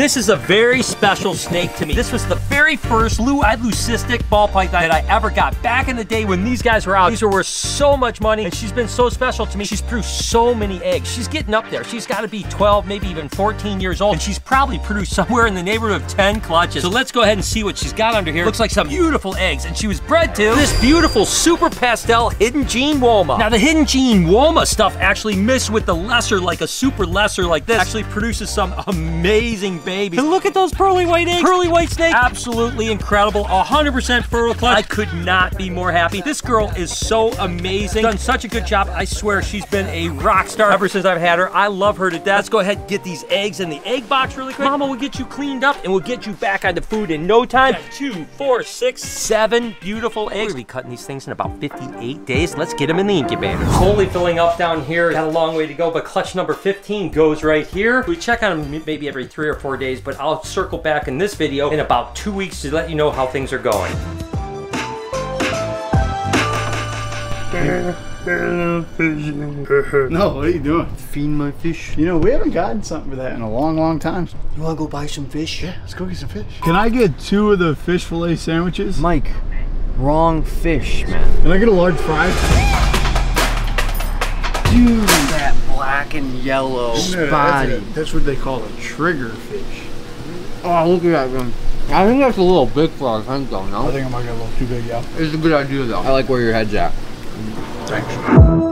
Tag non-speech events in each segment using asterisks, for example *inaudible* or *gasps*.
This is a very special snake to me. This was the very first blue-eyed leucistic ball python that I ever got back in the day when these guys were out. These were worth so much money and she's been so special to me. She's produced so many eggs. She's getting up there. She's got to be 12, maybe even 14 years old. And she's probably produced somewhere in the neighborhood of 10 clutches. So let's go ahead and see what she's got under here. Looks like some beautiful eggs. And she was bred to this beautiful super pastel hidden gene Woma. Now the hidden gene Woma stuff actually mixed with the lesser, like a super lesser like this, actually produces some amazing babies. And look at those pearly white eggs. Pearly white snake, absolutely incredible. 100% fertile clutch. I could not be more happy. This girl is so amazing. Done such a good job. I swear she's been a rock star ever since I've had her. I love her to death. Let's go ahead and get these eggs in the egg box really quick. Mama will get you cleaned up and we'll get you back on the food in no time. Two, four, six, seven beautiful eggs. We're gonna be cutting these things in about 58 days. Let's get them in the incubator. Slowly filling up down here. Got a long way to go, but clutch number 15 goes right here. We check on them maybe every three or four days, but I'll circle back in this video in about two weeks to let you know how things are going. *laughs* No, what are you doing? Feeding my fish. You know, we haven't gotten something for that in a long, long time. You wanna go buy some fish? Yeah, let's go get some fish. Can I get two of the fish fillet sandwiches? Mike, wrong fish, man. Can I get a large fry? Dude, that black and yellow Yeah, body. That's, a- that's what they call a trigger fish. Oh, look at that one. I think that's a little big for our hunt though, I no? think I might get a little too big, yeah. It's a good idea though. I like where your head's at. Thanks.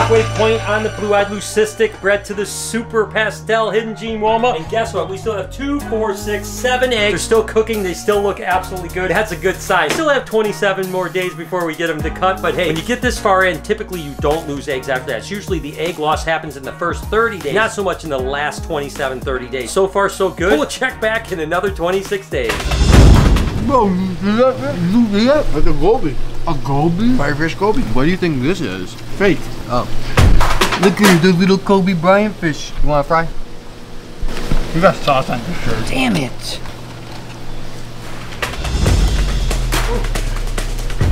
Just the halfway point on the blue-eyed leucistic, bred to the super pastel hidden gene Woma. And guess what? We still have two, four, six, seven eggs. They're still cooking. They still look absolutely good. That's a good sign. Still have 27 more days before we get them to cut. But hey, when you get this far in, typically you don't lose eggs after that. It's usually the egg loss happens in the first 30 days, not so much in the last 27, 30 days. So far, so good. We'll check back in another 26 days. Bro, you see that? fish? You see that? Like a goby. A goby? Firefish goby. What do you think this is? Fake. Oh. Look at the little Kobe Bryant fish. You want to fry? You got sauce on your shirt. Damn it.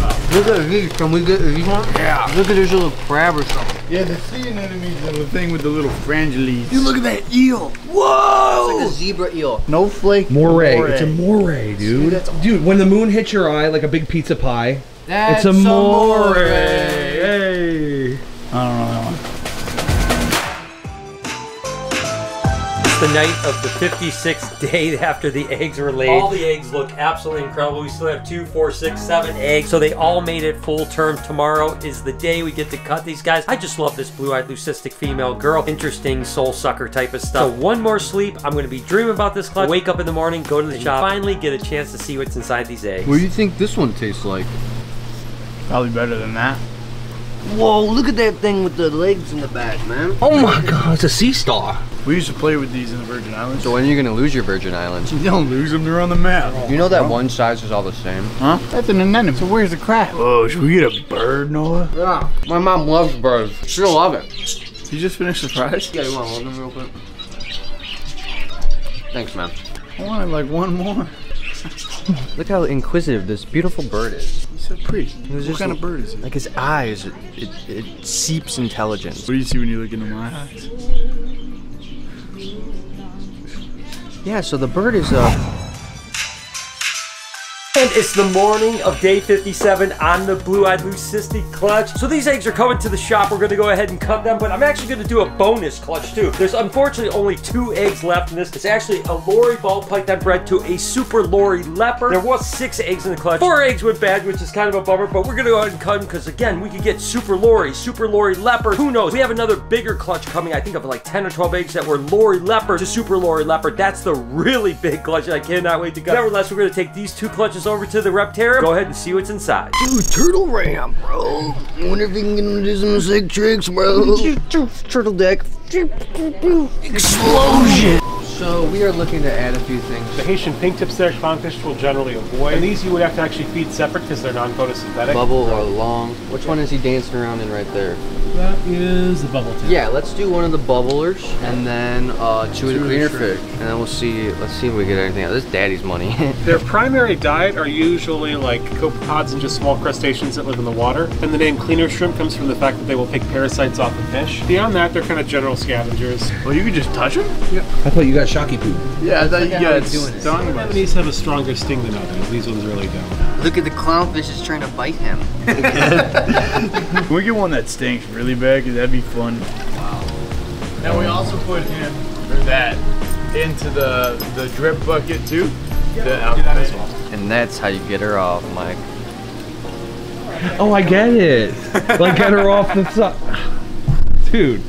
Oh. Look at these. Can we get these one? Yeah. Look at this little crab or something. Yeah, the sea anemones are the thing with the little frangiles. Dude, look at that eel. Whoa! It's like a zebra eel. No flake. Moray. It's a moray, dude. that's Dude, when the moon hits your eye like a big pizza pie, That's it's a moray. moray. It's the night of the 56th day after the eggs were laid. All the eggs look absolutely incredible. We still have two, four, six, seven eggs. So they all made it full term. Tomorrow is the day we get to cut these guys. I just love this blue-eyed leucistic female girl. Interesting soul sucker type of stuff. So one more sleep. I'm going to be dreaming about this clutch. Wake up in the morning, go to the shop, finally get a chance to see what's inside these eggs. What do you think this one tastes like? Probably better than that. Whoa, look at that thing with the legs in the back, man. Oh my god, it's a sea star. We used to play with these in the Virgin Islands. So when are you gonna lose your Virgin Islands? you don't lose them, they're on the map. You know that one size is all the same? Huh? That's an anemone. So where's the crab? Oh, should we get a bird, Noah? Yeah. My mom loves birds. She'll love it. You just finished the fries? Yeah, you want one of them real quick? Thanks, man. I wanted like one more. Look how inquisitive this beautiful bird is. He's so pretty. What just kind of bird is it? Like his eyes, it, it, it seeps intelligence. What do you see when you look into my eyes? Yeah, so the bird is uh And it's the morning of day 57 on the blue-eyed leucistic clutch. So these eggs are coming to the shop. We're gonna go ahead and cut them, but I'm actually gonna do a bonus clutch too. There's unfortunately only two eggs left in this. It's actually a Lori ball python bred to a super Lori leopard. There was six eggs in the clutch. Four eggs went bad, which is kind of a bummer, but we're gonna go ahead and cut them because again, we could get super Lori, super Lori leopard. Who knows? We have another bigger clutch coming. I think of like 10 or 12 eggs that were Lori leopard to super Lori leopard. That's the really big clutch. I cannot wait to go. Nevertheless, we're gonna take these two clutches over to the Reptarium. Go ahead and see what's inside. Dude, turtle ram, bro. Wonder if you can get into some sick tricks, bro. Turtle deck. Explosion. So we are looking to add a few things. The Haitian pink tip snare clownfish will generally avoid. And these you would have to actually feed separate because they're non-photosynthetic. Bubble or long. Which one is he dancing around in right there? That is the bubble tip. Yeah, let's do one of the bubblers and then uh, two of the cleaner fish. And then we'll see, let's see if we get anything out. This is daddy's money. *laughs* Their primary diet are usually like copepods and just small crustaceans that live in the water. And the name cleaner shrimp comes from the fact that they will pick parasites off of fish. Beyond that, they're kind of general scavengers. Well, you could just touch them? Yeah. I thought you got shocky poop. Yeah, I thought you how got doing it. stung Some by of these have a stronger sting than others. These ones really don't. Look at the clownfish is trying to bite him. *laughs* Can we get one that stinks really bad? Cause that'd be fun. Wow. And we also put him or that into the the drip bucket too. The Do that as well. And that's how you get her off, Mike. Oh, I get it. like get her off the side. *sighs* Dude.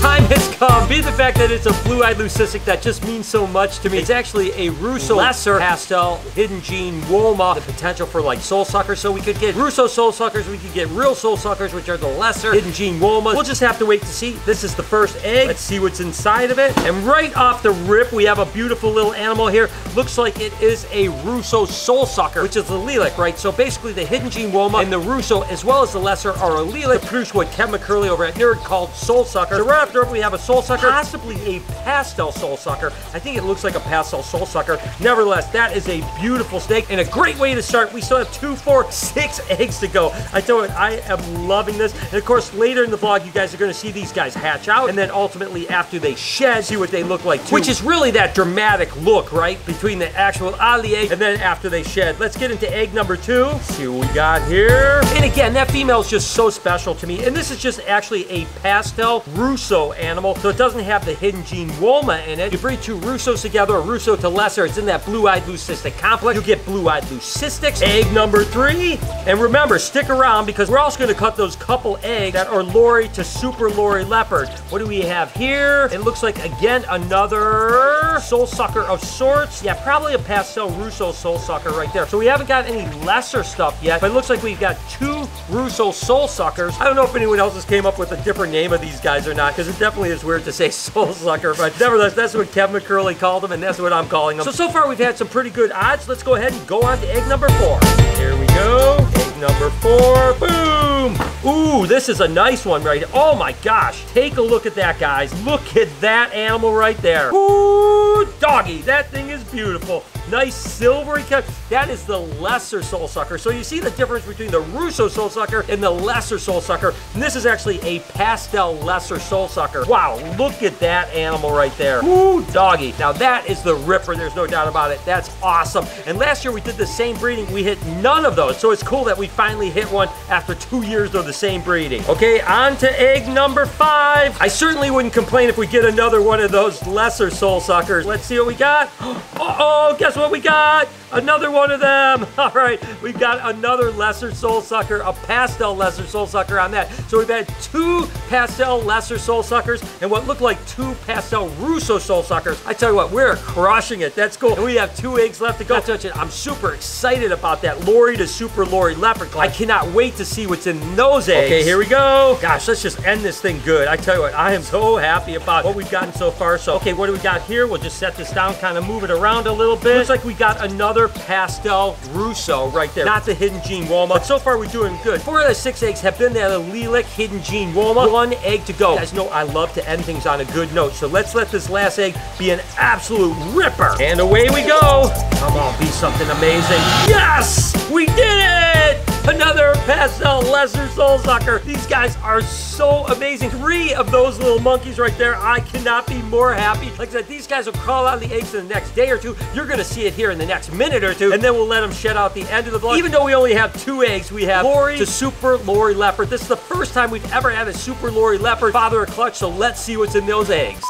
Time has come. Be the fact that it's a blue-eyed leucistic that just means so much to me. It's actually a Russo lesser pastel hidden gene Woma. The potential for like soul suckers. So we could get Russo soul suckers. We could get real soul suckers, which are the lesser hidden gene Woma. We'll just have to wait to see. This is the first egg. Let's see what's inside of it. And right off the rip, we have a beautiful little animal here. Looks like it is a Russo soul sucker, which is the lilac, right? So basically the hidden gene Woma and the Russo, as well as the lesser, are allelic to produce what Kevin McCurley over at Nerd called soul sucker. So right after we have a soul sucker, possibly a pastel soul sucker. I think it looks like a pastel soul sucker. Nevertheless, that is a beautiful snake and a great way to start. We still have two, four, six eggs to go. I tell you, what, I am loving this. And of course, later in the vlog, you guys are going to see these guys hatch out, and then ultimately after they shed, see what they look like too. Which is really that dramatic look, right, between the actual Ali egg and then after they shed. Let's get into egg number two. See what we got here. And again, that female is just so special to me. And this is just actually a pastel Russo animal, so it doesn't have the hidden gene Woma in it. You breed two Russos together, a Russo to lesser, it's in that blue-eyed leucistic complex. You get blue-eyed leucistics. Egg number three. And remember, stick around because we're also gonna cut those couple eggs that are Lori to super Lori leopard. What do we have here? It looks like, again, another soul sucker of sorts. Yeah, probably a pastel Russo soul sucker right there. So we haven't got any lesser stuff yet, but it looks like we've got two Russo soul suckers. I don't know if anyone else has came up with a different name of these guys or not, because it definitely is weird to say *laughs* soul sucker, but nevertheless, that's what Kevin McCurley called them, and that's what I'm calling them. So, so far we've had some pretty good odds. Let's go ahead and go on to egg number four. Here we go. Egg number four. Boom! Ooh, this is a nice one right Oh my gosh. Take a look at that, guys. Look at that animal right there. Ooh, doggy. That thing is beautiful. Nice silvery cut. That is the lesser soul sucker. So you see the difference between the Russo soul sucker and the lesser soul sucker. And this is actually a pastel lesser soul sucker. Wow, look at that animal right there. Ooh, doggy. Now that is the ripper. There's no doubt about it. That's awesome. And last year we did the same breeding. We hit none of those. So it's cool that we finally hit one after two years of the same breeding. Okay, on to egg number five. I certainly wouldn't complain if we get another one of those lesser soul suckers. Let's see what we got. *gasps* Uh-oh, guess what we got? Another one of them. *laughs* All right, we've got another lesser soul sucker, a pastel lesser soul sucker on that. So we've had two pastel lesser soul suckers and what looked like two pastel Russo soul suckers. I tell you what, we're crushing it. That's cool. And we have two eggs left to go. Touch it. I'm super excited about that Lori to Super Lori Leopard. I cannot wait to see what's in those eggs. Okay, here we go. Gosh, let's just end this thing good. I tell you what, I am so happy about what we've gotten so far. So, okay, what do we got here? We'll just set this down, kind of move it around a little bit. Looks like we got another pastel Russo right there. Not the hidden gene Woma. But so far, we're doing good. Four out of six eggs have been that allelic hidden gene Woma. One egg to go. You guys know I love to end things on a good note. So let's let this last egg be an absolute ripper. And away we go. Come on, be something amazing. Yes! We did it! Another pastel lesser soul sucker. These guys are so amazing. Three of those little monkeys right there. I cannot be more happy. Like I said, these guys will crawl out of the eggs in the next day or two. You're gonna see it here in the next minute or two, and then we'll let them shed out the end of the vlog. Even though we only have two eggs, we have Lori to Super Lori Leopard. This is the first time we've ever had a Super Lori Leopard father a clutch, so let's see what's in those eggs.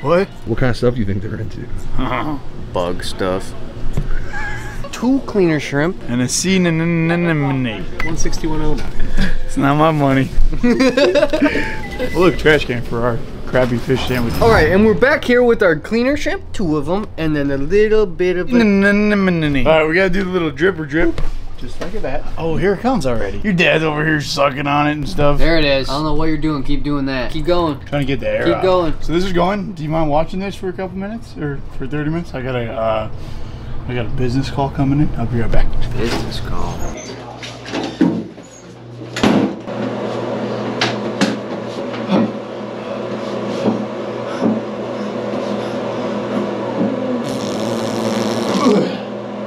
What? What kind of stuff do you think they're into? *laughs* Bug stuff. Two cleaner shrimp. And a sea anemone. 16109. It's not my money. *laughs* Look, trash can for our crabby Fish sandwich. All right, and we're back here with our cleaner shrimp, two of them, and then a little bit of a All right, we gotta do the little dripper drip. Just like that. Oh, here it comes already. Your dad's over here sucking on it and stuff. There it is. I don't know what you're doing. Keep doing that. Keep going. Trying to get the air Keep out. going. So this is going. Do you mind watching this for a couple minutes or for 30 minutes? I got a, uh, I got a business call coming in. I'll be right back. Business call.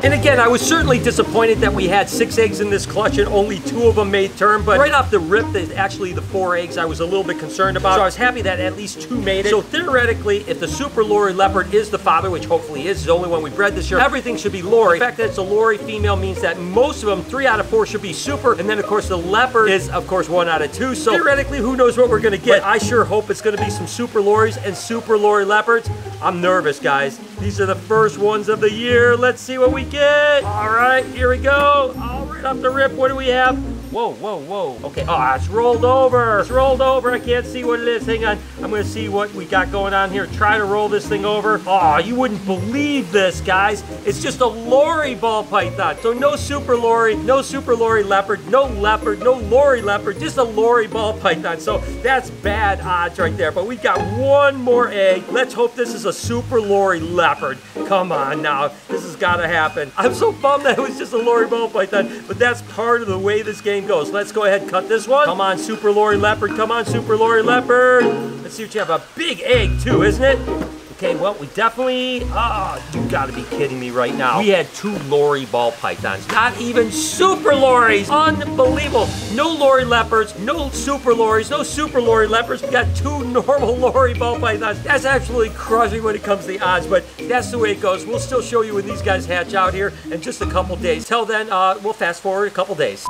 And again, I was certainly disappointed that we had six eggs in this clutch and only two of them made turn, but right off the rip, the, actually the four eggs I was a little bit concerned about. So I was happy that at least two made it. So theoretically, if the Super Lori Leopard is the father, which hopefully is, is the only one we bred this year, everything should be Lori. The fact that it's a Lori female means that most of them, three out of four should be Super, and then of course the Leopard is of course one out of two. So theoretically, who knows what we're gonna get. But I sure hope it's gonna be some Super Loris and Super Lori Leopards. I'm nervous, guys. These are the first ones of the year. Let's see what we get. All right, here we go. All right, off the rip. What do we have? Whoa, whoa, whoa. Okay, oh, it's rolled over. It's rolled over. I can't see what it is. Hang on. I'm going to see what we got going on here. Try to roll this thing over. Oh, you wouldn't believe this, guys. It's just a Lori ball python. So no super Lori, no super Lori leopard, no leopard, no Lori leopard, just a Lori ball python. So that's bad odds right there. But we got one more egg. Let's hope this is a super Lori leopard. Come on now. This has got to happen. I'm so bummed that it was just a Lori ball python, but that's part of the way this game goes. Let's go ahead and cut this one. Come on, super Lori leopard. Come on, super Lori leopard. Let's see what you have. A big egg too, isn't it? Okay, well, we definitely, ah, you gotta be kidding me right now. We had two Lori ball pythons, not even super Loris. Unbelievable. No Lori leopards, no super Loris, no super Lori leopards. We got two normal *laughs* Lori ball pythons. That's absolutely crushing when it comes to the odds, but that's the way it goes. We'll still show you when these guys hatch out here in just a couple days. Till then, uh, we'll fast forward a couple days.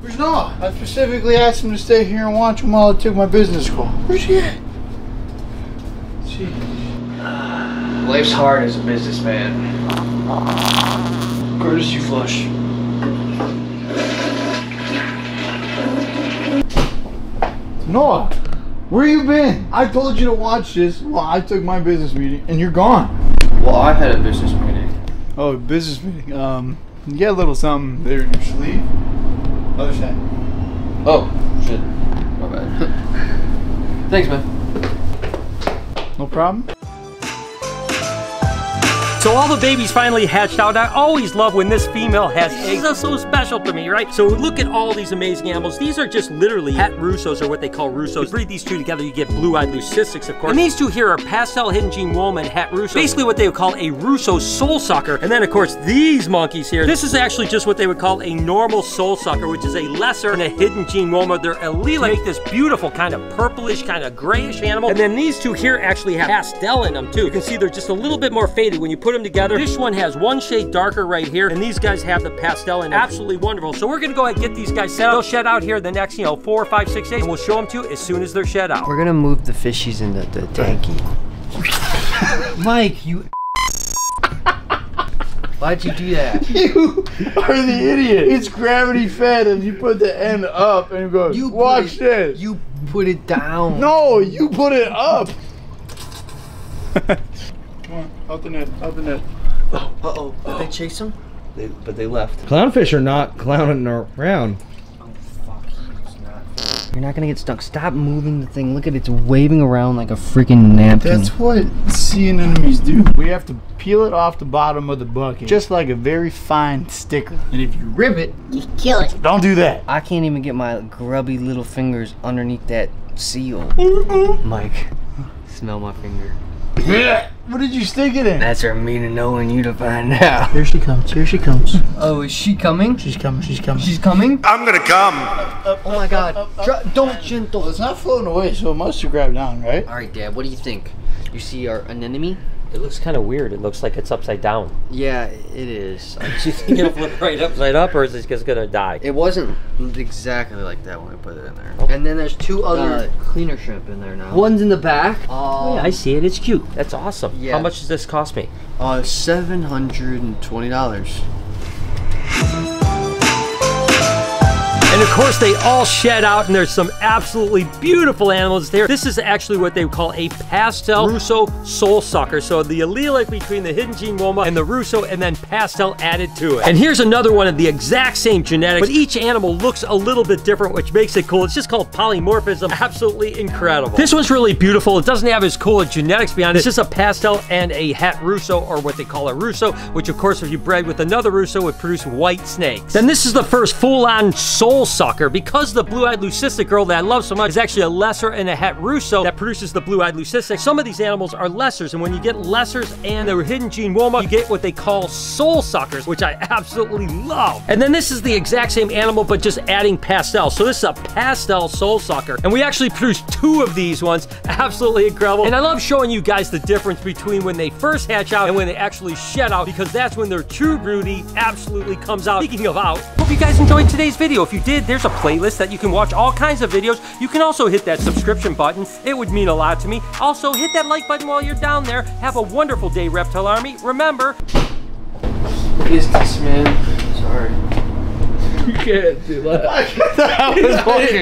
Where's Noah? I specifically asked him to stay here and watch him while I took my business call. Where's he at? Jeez. Life's hard as a businessman. Courtesy flush. Noah, where you been? I told you to watch this while I took my business meeting, and you're gone. Well, I had a business meeting. Oh, business meeting. Um, you got a little something there in your sleeve. Other side. Oh, shit. My bad. *laughs* Thanks, man. No problem. So all the babies finally hatched out. I always love when this female has eggs. That's so special to me, right? So look at all these amazing animals. These are just literally het Russos, or what they call Russos. Breed these two together, you get blue-eyed leucistics, of course. And these two here are pastel hidden gene Woma het Russo. Basically what they would call a Russo soul sucker. And then of course these monkeys here. This is actually just what they would call a normal soul sucker, which is a lesser and a hidden gene Woma. They're allele make this beautiful kind of purplish, kind of grayish animal. And then these two here actually have pastel in them too. You can see they're just a little bit more faded when you put them together. This one has one shade darker right here, and these guys have the pastel in it. Absolutely wonderful. So we're gonna go ahead and get these guys set up. They'll shed out here the next, you know, four, five, six days, and we'll show them to you as soon as they're shed out. We're gonna move the fishies into the tanky. *laughs* Mike, you. Why'd you do that? *laughs* You are the idiot. It's gravity fed, and you put the end up and go. You watch it- this. You put it down. No, you put it up. *laughs* Come on, out the net, out the net. Uh oh. Did they chase him? They, but they left. Clownfish are not clowning around. Oh, fuck. Not. You're not gonna get stuck. Stop moving the thing. Look at it. It's waving around like a freaking napkin. That's what sea anemones do. We have to peel it off the bottom of the bucket, just like a very fine sticker. And if you rip it, You kill it. don't do that. I can't even get my grubby little fingers underneath that seal. Mike, smell my finger. What did you stick it in? That's for me to know and you to find out. Here she comes. Here she comes. Oh, is she coming? She's coming. She's coming. She's coming? I'm gonna come. Oh, oh my god. Dr- don't gentle. It's not floating away, so it must have grabbed down, right? Alright, Dad, what do you think? You see our anemone? It looks kind of weird. It looks like it's upside down. Yeah, it is. *laughs* Do you think it'll flip right upside up, or is it just gonna die? It wasn't exactly like that when I put it in there. And then there's two other cleaner shrimp in there now. One's in the back. Oh, yeah, I see it. It's cute. That's awesome. Yeah. How much does this cost me? Uh, seven hundred and twenty dollars. And of course, they all shed out, and there's some absolutely beautiful animals there. This is actually what they call a pastel Russo soul sucker. So the allelic between the hidden gene Woma and the Russo, and then pastel added to it. And here's another one of the exact same genetics, but each animal looks a little bit different, which makes it cool. It's just called polymorphism. Absolutely incredible. This one's really beautiful. It doesn't have as cool a genetics behind it. It's just a pastel and a het Russo, or what they call a Russo, which of course, if you bred with another Russo, would produce white snakes. Then this is the first full-on soul sucker. Because the blue-eyed leucistic girl that I love so much is actually a lesser and a het Russo that produces the blue-eyed leucistic. Some of these animals are lessers, and when you get lessers and the hidden gene Woma, you get what they call soul suckers, which I absolutely love. And then this is the exact same animal, but just adding pastel. So this is a pastel soul sucker. And we actually produced two of these ones. *laughs* Absolutely incredible. And I love showing you guys the difference between when they first hatch out and when they actually shed out, because that's when their true beauty absolutely comes out. Speaking of out, hope you guys enjoyed today's video. If you did, there's a playlist that you can watch all kinds of videos. You can also hit that subscription button. It would mean a lot to me. Also, hit that like button while you're down there. Have a wonderful day, Reptile Army. Remember, What is this, man? Sorry. You can't do that. *laughs* I was *laughs* walking.